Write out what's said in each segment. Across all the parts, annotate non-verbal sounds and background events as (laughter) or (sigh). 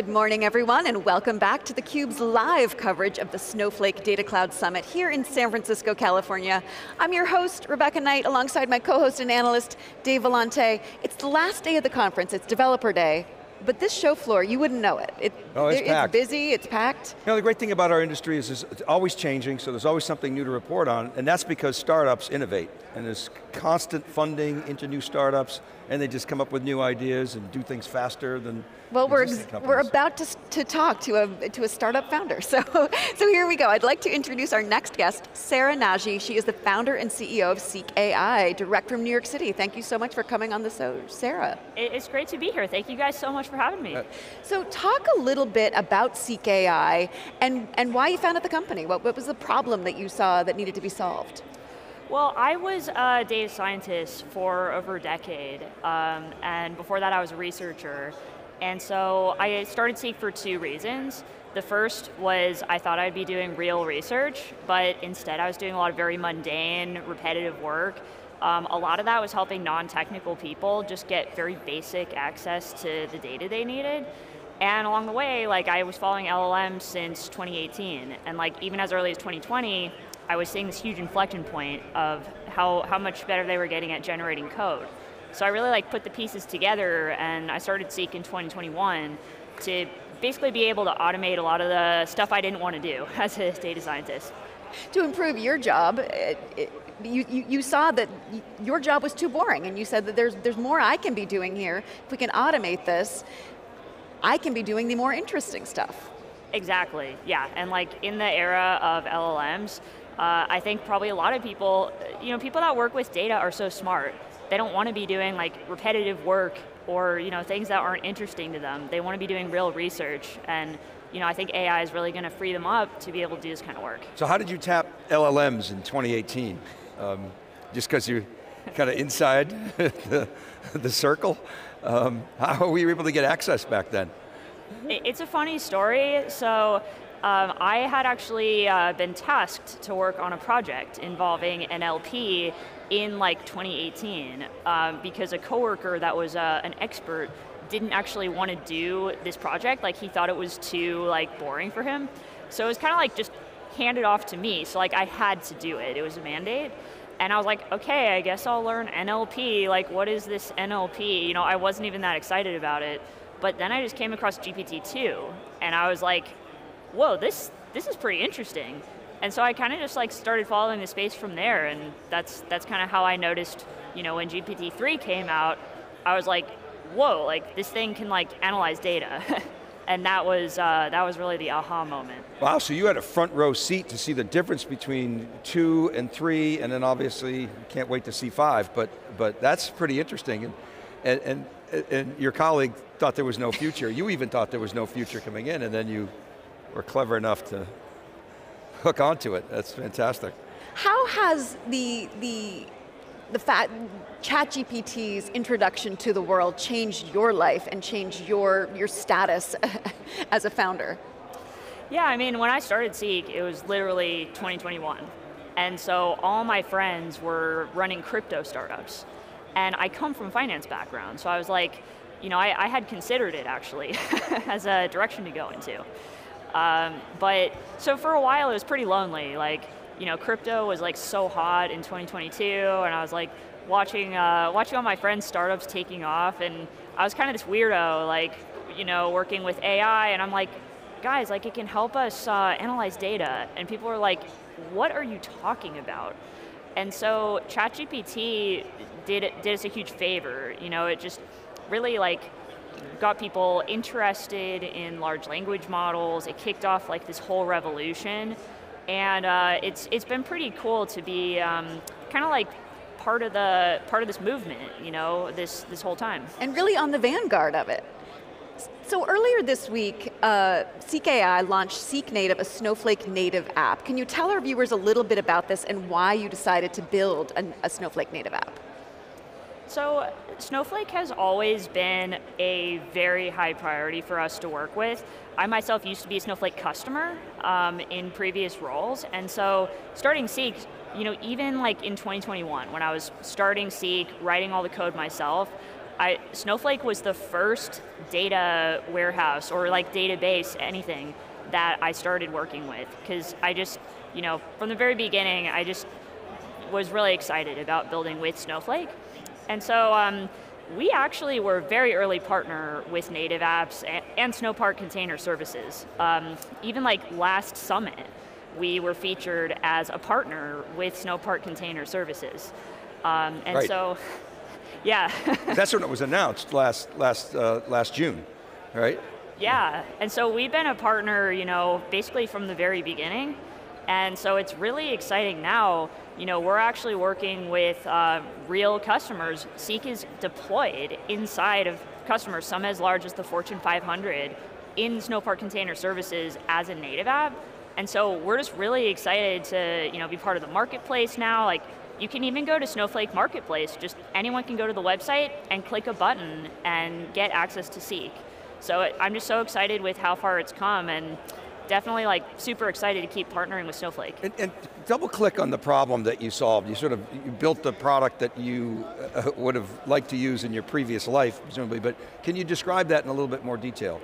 Good morning everyone and welcome back to theCUBE's live coverage of the Snowflake Data Cloud Summit here in San Francisco, California. I'm your host, Rebecca Knight, alongside my co-host and analyst, Dave Vellante. It's the last day of the conference, it's Developer Day, but this show floor, you wouldn't know it. it oh, it's, it's busy, it's packed. You know, the great thing about our industry is it's always changing, so there's always something new to report on, and that's because startups innovate, and there's constant funding into new startups, and they just come up with new ideas and do things faster than well, we're, we're about to, to talk to a, to a startup founder. (laughs) So, so here we go. I'd like to introduce our next guest, Sarah Nagy. She is the founder and CEO of Seek AI, direct from New York City. Thank you so much for coming on the show, Sarah. It's great to be here. Thank you guys so much for having me. Uh, so talk a little bit about AI and, and why you founded the company. What, what was the problem that you saw that needed to be solved? Well, I was a data scientist for over a decade, um, and before that I was a researcher. And so I started Seek for two reasons. The first was I thought I'd be doing real research, but instead I was doing a lot of very mundane, repetitive work. Um, a lot of that was helping non-technical people just get very basic access to the data they needed. And along the way, like I was following LLM since 2018, and like even as early as 2020, I was seeing this huge inflection point of how, how much better they were getting at generating code. So I really like put the pieces together and I started Seek in 2021 to basically be able to automate a lot of the stuff I didn't want to do (laughs) as a data scientist. To improve your job, it, it, you, you, you, saw that your job was too boring and you said that there's, there's more I can be doing here. If we can automate this, I can be doing the more interesting stuff. Exactly, yeah, and like in the era of LLMs, uh, I think probably a lot of people, you know, people that work with data are so smart they don't want to be doing like repetitive work or you know things that aren't interesting to them. They want to be doing real research and you know, I think AI is really going to free them up to be able to do this kind of work. So how did you tap LLMs in 2018? Um, just because you're kind of inside (laughs) the, the circle? Um, (laughs) how were you able to get access back then? It's a funny story. So um, I had actually uh, been tasked to work on a project involving NLP in like 2018 um, because a coworker that was uh, an expert didn't actually want to do this project. Like he thought it was too like boring for him. So it was kind of like just handed off to me. So like I had to do it. It was a mandate. And I was like, okay, I guess I'll learn NLP. Like what is this NLP? You know, I wasn't even that excited about it. But then I just came across GPT-2 and I was like, whoa, this, this is pretty interesting. And so I kind of just like started following the space from there, and that's that's kind of how I noticed, you know, when GPT-3 came out, I was like, whoa, like this thing can like analyze data. (laughs) and that was, uh, that was really the aha moment. Wow, so you had a front row seat to see the difference between two and three, and then obviously, can't wait to see five, but, but that's pretty interesting. And, and, and, and your colleague thought there was no future. You even thought there was no future coming in, and then you were clever enough to hook onto it. That's fantastic. How has the, the, the fact, ChatGPT's introduction to the world changed your life and changed your, your status (laughs) as a founder? Yeah, I mean, when I started Seek, it was literally 2021. And so all my friends were running crypto startups. And I come from finance background, so I was like, you know, I, I had considered it actually (laughs) as a direction to go into. Um, but so for a while it was pretty lonely. Like, you know, crypto was like so hot in 2022, and I was like watching uh, watching all my friends' startups taking off, and I was kind of this weirdo, like, you know, working with AI, and I'm like, guys, like it can help us uh, analyze data, and people are like, what are you talking about? And so ChatGPT did did us a huge favor. You know, it just really like got people interested in large language models. It kicked off like this whole revolution. And uh, it's, it's been pretty cool to be um, kind of like part of the part of this movement, you know, this this whole time. And really on the vanguard of it. So earlier this week, uh, AI launched Seek Native, a Snowflake native app. Can you tell our viewers a little bit about this and why you decided to build a Snowflake native app? So Snowflake has always been a very high priority for us to work with. I myself used to be a Snowflake customer um, in previous roles, and so starting Seek, you know, even like in 2021, when I was starting Seek, writing all the code myself, I, Snowflake was the first data warehouse or like database, anything that I started working with because I just, you know, from the very beginning, I just was really excited about building with Snowflake. And so um, we actually were a very early partner with native apps and, and Snowpark container services. Um, even like last summit, we were featured as a partner with Snowpark container services. Um, and right. so, (laughs) yeah. (laughs) That's when it was announced last, last, uh, last June, right? Yeah, and so we've been a partner, you know, basically from the very beginning. And so it's really exciting now, you know, we're actually working with uh, real customers. Seek is deployed inside of customers, some as large as the Fortune 500, in Snowpark Container Services as a native app. And so we're just really excited to, you know, be part of the marketplace now. Like, you can even go to Snowflake Marketplace. Just anyone can go to the website and click a button and get access to Seek. So I'm just so excited with how far it's come and definitely like super excited to keep partnering with Snowflake. And, and, double click on the problem that you solved. You sort of you built the product that you uh, (laughs) would have liked to use in your previous life, presumably, but can you describe that in a little bit more detail?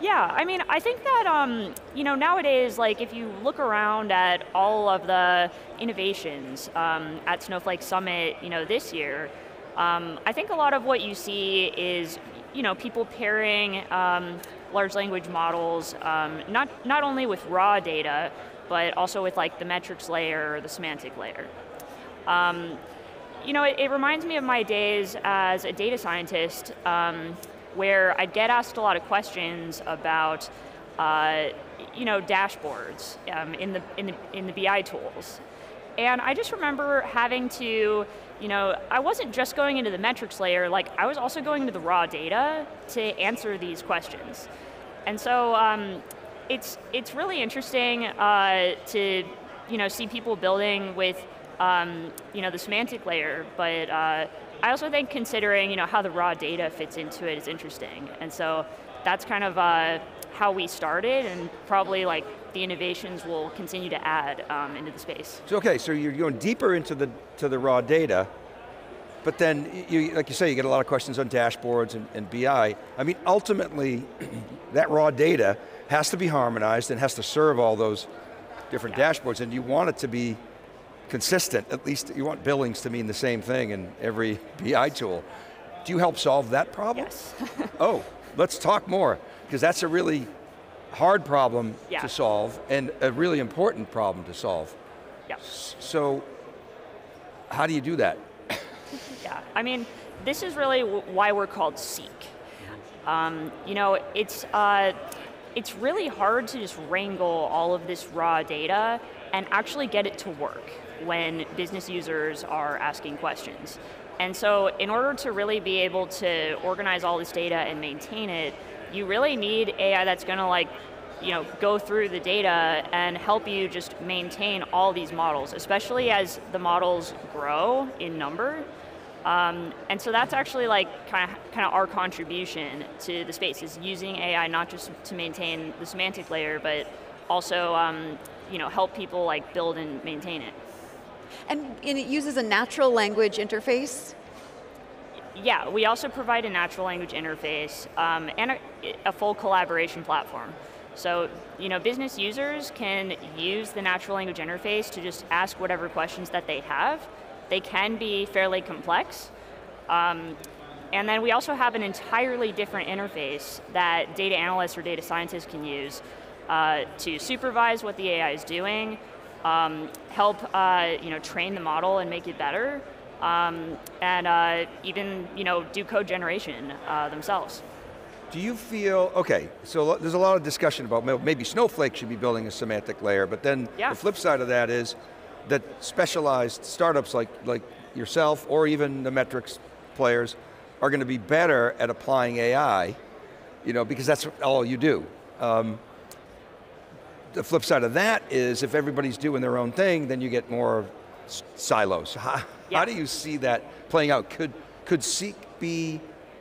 Yeah, I mean, I think that, um, you know, nowadays, like if you look around at all of the innovations um, at Snowflake Summit, you know, this year, um, I think a lot of what you see is you know, people pairing um, large language models, um, not, not only with raw data, but also with like the metrics layer or the semantic layer. Um, you know, it, it, reminds me of my days as a data scientist um, where I'd get asked a lot of questions about uh, you know, dashboards um, in, the, in, the, in the BI tools. And I just remember having to, you know, I wasn't just going into the metrics layer, like I was also going into the raw data to answer these questions. And so um, it's, it's really interesting uh, to, you know, see people building with, um, you know, the semantic layer, but uh, I also think considering, you know, how the raw data fits into it is interesting. And so that's kind of uh, how we started and probably like the innovations will continue to add um, into the space. So okay, so you're going deeper into the to the raw data, but then you, like you say, you get a lot of questions on dashboards and, and BI. I mean, ultimately, (clears throat) that raw data has to be harmonized and has to serve all those different yeah. dashboards, and you want it to be consistent. At least you want billings to mean the same thing in every BI tool. Do you help solve that problem? Yes. (laughs) oh, let's talk more, because that's a really hard problem yeah. to solve and a really important problem to solve. Yeah. So, how do you do that? (laughs) yeah, I mean, this is really why we're called Seek. Um, you know, it's, uh, it's really hard to just wrangle all of this raw data and actually get it to work when business users are asking questions. And so in order to really be able to organize all this data and maintain it, you really need AI that's going to like, you know, go through the data and help you just maintain all these models, especially as the models grow in number. Um, and so that's actually like kind of kind of our contribution to the space is using AI not just to maintain the semantic layer, but also um, you know help people like build and maintain it. And, and it uses a natural language interface yeah, we also provide a natural language interface um, and a, a, full collaboration platform. So, you know, business users can use the natural language interface to just ask whatever questions that they have. They can be fairly complex. Um, and then we also have an entirely different interface that data analysts or data scientists can use uh, to supervise what the AI is doing, um, help uh, you know, train the model and make it better, um, and uh, even you know do code generation uh, themselves. Do you feel, okay, so there's a lot of discussion about maybe Snowflake should be building a semantic layer, but then yeah. the flip side of that is that specialized startups like, like yourself or even the metrics players are going to be better at applying AI, you know, because that's all you do. Um, the flip side of that is if everybody's doing their own thing, then you get more silos. (laughs) How, yeah. how do you see that playing out? Could, could Seek be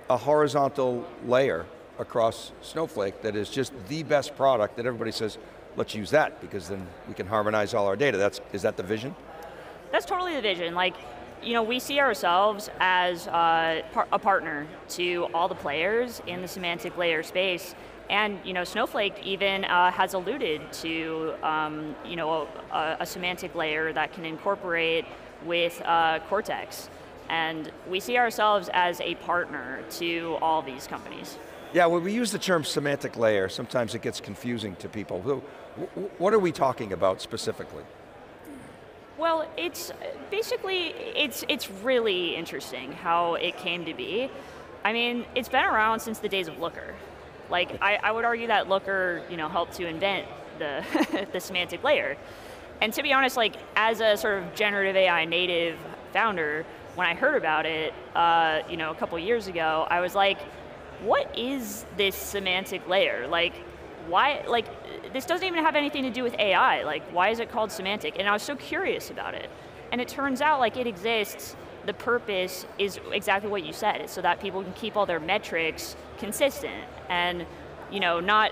a horizontal layer across Snowflake that is just the best product that everybody says, let's use that because then we can harmonize all our data. That's, is that the vision? That's totally the vision. Like, you know, we see ourselves as uh, par a partner to all the players in the semantic layer space. And you know, Snowflake even uh, has alluded to um, you know a, a, semantic layer that can incorporate with uh, Cortex, and we see ourselves as a partner to all these companies. Yeah, when we use the term semantic layer, sometimes it gets confusing to people. What are we talking about specifically? Well, it's basically, it's, it's really interesting how it came to be. I mean, it's been around since the days of Looker. Like, I, I would argue that Looker, you know, helped to invent the, (laughs) the semantic layer. And to be honest, like, as a sort of generative AI native founder, when I heard about it, uh, you know, a couple years ago, I was like, what is this semantic layer? Like, why, like, this doesn't even have anything to do with AI. Like, why is it called semantic? And I was so curious about it. And it turns out, like, it exists. The purpose is exactly what you said. So that people can keep all their metrics consistent and, you know, not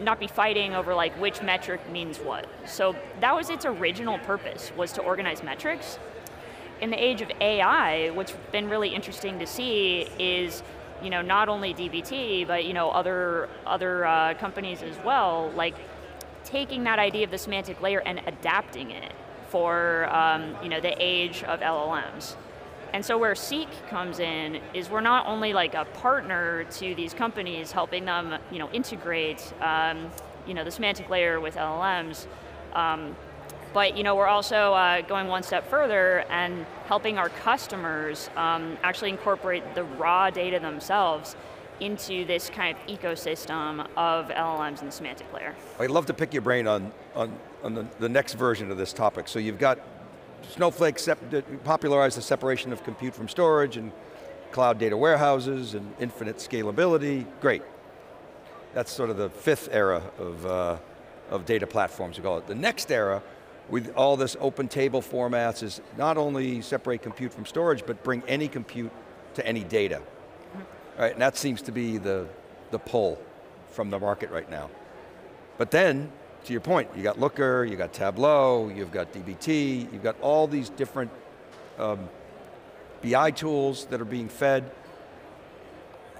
not be fighting over like which metric means what. So that was its original purpose was to organize metrics. In the age of AI, what's been really interesting to see is you know, not only DBT, but you know, other, other uh, companies as well, like taking that idea of the semantic layer and adapting it for um, you know, the age of LLMs. And so where Seek comes in is we're not only like a partner to these companies, helping them you know, integrate um, you know, the semantic layer with LLMs, um, but you know, we're also uh, going one step further and helping our customers um, actually incorporate the raw data themselves into this kind of ecosystem of LLMs and the semantic layer. I'd love to pick your brain on, on, on the, the next version of this topic. So you've got Snowflake popularized the separation of compute from storage and cloud data warehouses and infinite scalability, great. That's sort of the fifth era of, uh, of data platforms, we call it. The next era with all this open table formats is not only separate compute from storage, but bring any compute to any data. Right, and that seems to be the, the pull from the market right now. But then, to your point, you got Looker, you got Tableau, you've got DBT, you've got all these different um, BI tools that are being fed.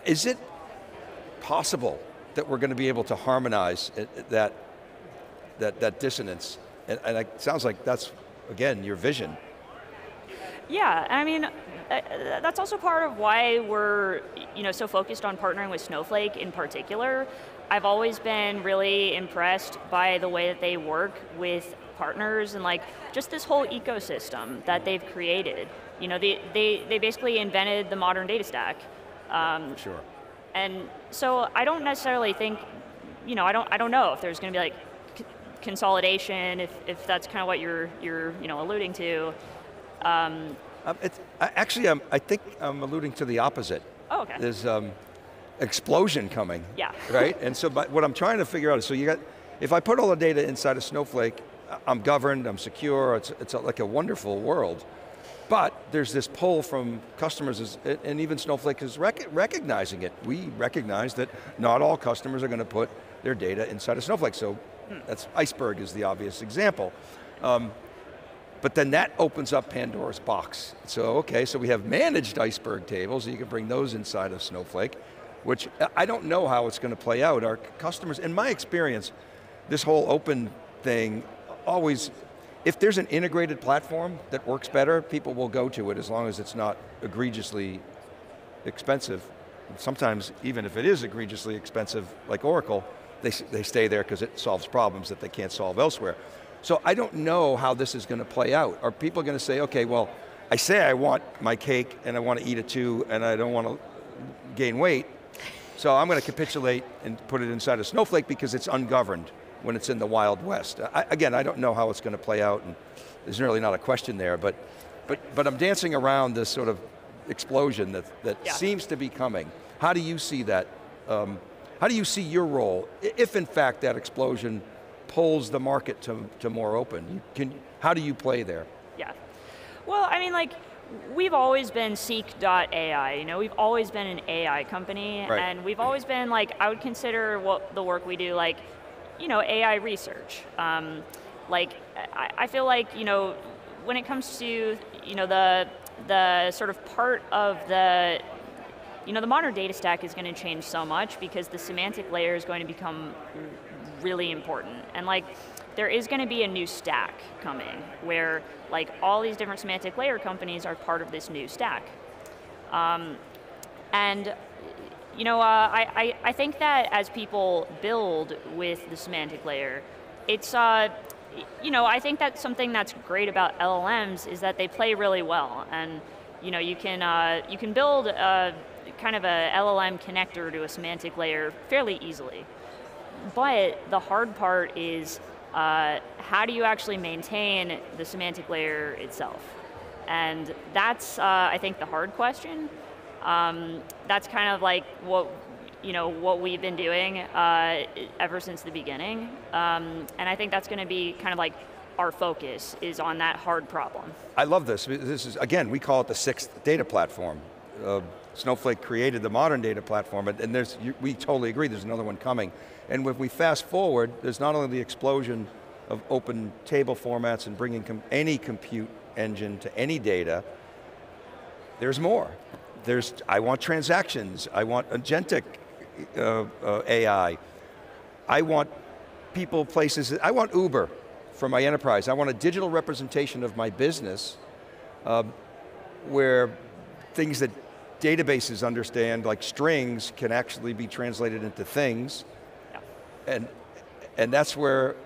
Is it possible that we're going to be able to harmonize that, that, that dissonance and, and it sounds like that's, again, your vision. Yeah, I mean, uh, that's also part of why we're you know, so focused on partnering with Snowflake in particular. I've always been really impressed by the way that they work with partners and like just this whole ecosystem that they've created. You know, they, they, they basically invented the modern data stack. Um, sure. And so I don't necessarily think, you know, I don't, I don't know if there's going to be like consolidation, if, if that's kind of what you're, you're you know, alluding to. Um, um, actually, um, I think I'm alluding to the opposite. Oh, okay. There's um, explosion coming. Yeah. Right, and so but what I'm trying to figure out is, so you got, if I put all the data inside of Snowflake, I'm governed, I'm secure, it's, it's like a wonderful world. But there's this pull from customers, and even Snowflake is rec recognizing it. We recognize that not all customers are going to put their data inside of Snowflake, so that's Iceberg is the obvious example. Um, but then that opens up Pandora's box. So, okay, so we have managed iceberg tables, you can bring those inside of Snowflake, which I don't know how it's going to play out. Our customers, in my experience, this whole open thing always, if there's an integrated platform that works better, people will go to it as long as it's not egregiously expensive. Sometimes, even if it is egregiously expensive, like Oracle, they, they stay there because it solves problems that they can't solve elsewhere. So I don't know how this is going to play out. Are people going to say, okay, well, I say I want my cake and I want to eat it too and I don't want to gain weight, so I'm going to capitulate and put it inside a snowflake because it's ungoverned when it's in the Wild West. I, again, I don't know how it's going to play out and there's really not a question there, but, but, but I'm dancing around this sort of explosion that, that yeah. seems to be coming. How do you see that um, how do you see your role, if in fact that explosion pulls the market to, to more open? Can, how do you play there? Yeah. Well, I mean, like, we've always been Seek.ai, you know, we've always been an AI company, right. and we've always been like, I would consider what the work we do like, you know, AI research. Um, like, I, I feel like, you know, when it comes to, you know, the the sort of part of the you know, the modern data stack is going to change so much because the semantic layer is going to become really important. And like, there is going to be a new stack coming where like all these different semantic layer companies are part of this new stack. Um, and you know, uh, I, I, I, think that as people build with the semantic layer, it's, uh, you know, I think that something that's great about LLMs is that they play really well. And, you know, you can, uh, you can build a, kind of a LLM connector to a semantic layer fairly easily. But the hard part is uh, how do you actually maintain the semantic layer itself? And that's, uh, I think, the hard question. Um, that's kind of like what you know what we've been doing uh, ever since the beginning, um, and I think that's going to be kind of like our focus is on that hard problem. I love this. This is again, we call it the sixth data platform. Uh, Snowflake created the modern data platform, and there's, we totally agree, there's another one coming. And if we fast forward, there's not only the explosion of open table formats and bringing com any compute engine to any data, there's more there's, I want transactions, I want agentic uh, uh, AI, I want people, places, I want Uber for my enterprise. I want a digital representation of my business um, where things that databases understand, like strings, can actually be translated into things. Yeah. And, and that's where,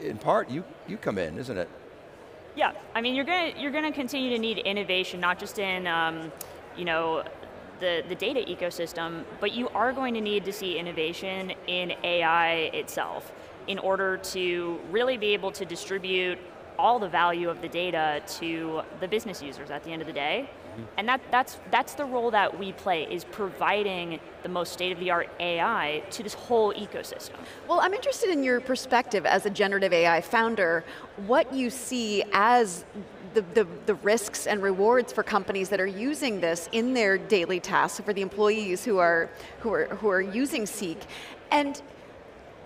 in part, you, you come in, isn't it? Yeah, I mean, you're going to you're going to continue to need innovation, not just in um, you know, the, the data ecosystem, but you are going to need to see innovation in AI itself in order to really be able to distribute all the value of the data to the business users at the end of the day. Mm -hmm. And that, that's, that's the role that we play, is providing the most state-of-the-art AI to this whole ecosystem. Well, I'm interested in your perspective as a generative AI founder, what you see as the, the, the, risks and rewards for companies that are using this in their daily tasks, for the employees who are, who are, who are using Seek. And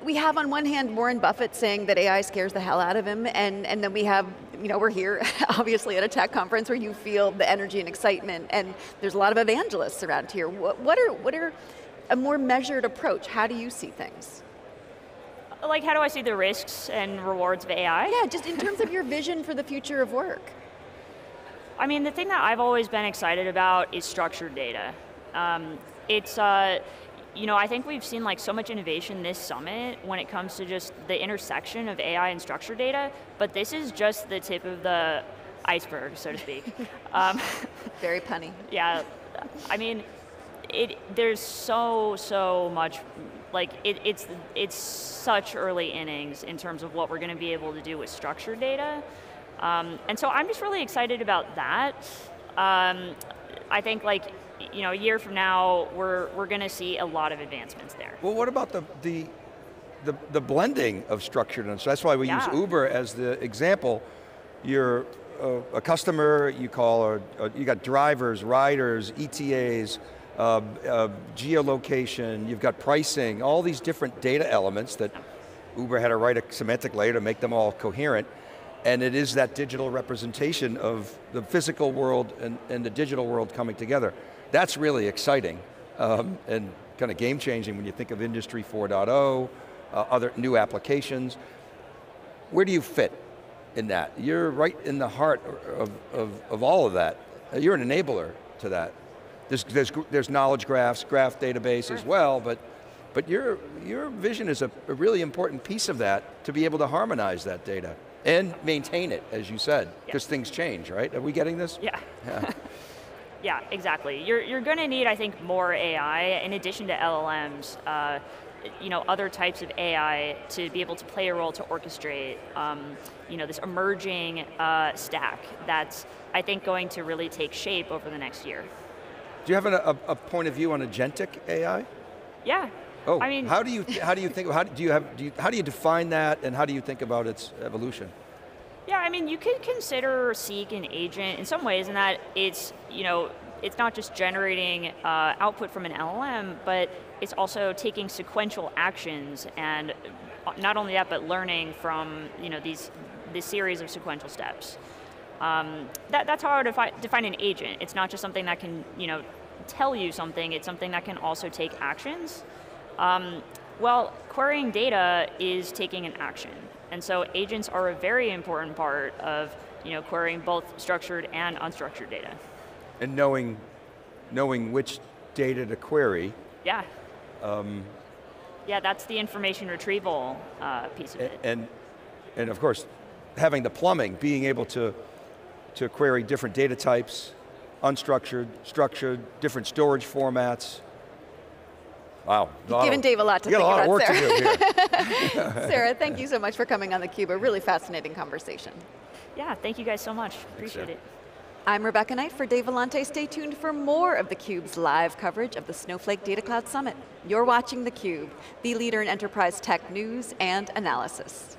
we have on one hand Warren Buffett saying that AI scares the hell out of him, and, and then we have, you know, we're here (laughs) obviously at a tech conference where you feel the energy and excitement, and there's a lot of evangelists around here. What, what are, what are a more measured approach? How do you see things? Like how do I see the risks and rewards of AI? Yeah, just in terms of your vision for the future of work. (laughs) I mean, the thing that I've always been excited about is structured data. Um, it's, uh, you know, I think we've seen like so much innovation this summit when it comes to just the intersection of AI and structured data, but this is just the tip of the iceberg, so to speak. (laughs) um, Very punny. Yeah, I mean, it, there's so, so much, like it, it's, it's such early innings in terms of what we're going to be able to do with structured data. Um, and so I'm just really excited about that. Um, I think like, you know, a year from now, we're, we're going to see a lot of advancements there. Well, what about the, the, the, the blending of structured and so that's why we yeah. use Uber as the example. You're a, a customer, you call, or, or, you got drivers, riders, ETAs, uh, uh, geolocation, you've got pricing, all these different data elements that Uber had to write a semantic layer to make them all coherent and it is that digital representation of the physical world and, and the digital world coming together. That's really exciting um, and kind of game changing when you think of Industry 4.0, uh, other new applications. Where do you fit in that? You're right in the heart of, of, of all of that. You're an enabler to that. There's, there's, there's knowledge graphs, graph database as well, but, but your, your vision is a, a really important piece of that to be able to harmonize that data. And maintain it, as you said, because yeah. things change, right? Are we getting this? Yeah. Yeah, (laughs) yeah exactly. You're, you're going to need, I think, more AI in addition to LLMs. Uh, you know, other types of AI to be able to play a role to orchestrate, um, you know, this emerging uh, stack that's, I think, going to really take shape over the next year. Do you have a, a point of view on agentic AI? Yeah, Oh, I mean, how do you how do you think how do you have do you, how do you define that and how do you think about its evolution? Yeah, I mean, you could consider Seek an agent in some ways in that it's you know it's not just generating uh, output from an LLM, but it's also taking sequential actions and not only that, but learning from you know these this series of sequential steps. Um, that, that's how I would defi- define an agent. It's not just something that can, you know, tell you something. It's something that can also take actions. Um, well, querying data is taking an action, and so agents are a very important part of, you know, querying both structured and unstructured data. And knowing, knowing which data to query. Yeah. Um, yeah, that's the information retrieval uh, piece of it. And, and of course, having the plumbing, being able to, to query different data types, unstructured, structured, different storage formats. Wow. You've given Dave a lot to you think got a lot about, of work Sarah. to do here. (laughs) (laughs) Sarah, thank you so much for coming on theCUBE, a really fascinating conversation. Yeah, thank you guys so much, appreciate it. I'm Rebecca Knight for Dave Vellante. Stay tuned for more of theCUBE's live coverage of the Snowflake Data Cloud Summit. You're watching theCUBE, the leader in enterprise tech news and analysis.